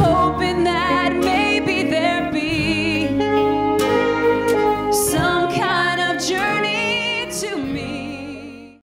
hoping that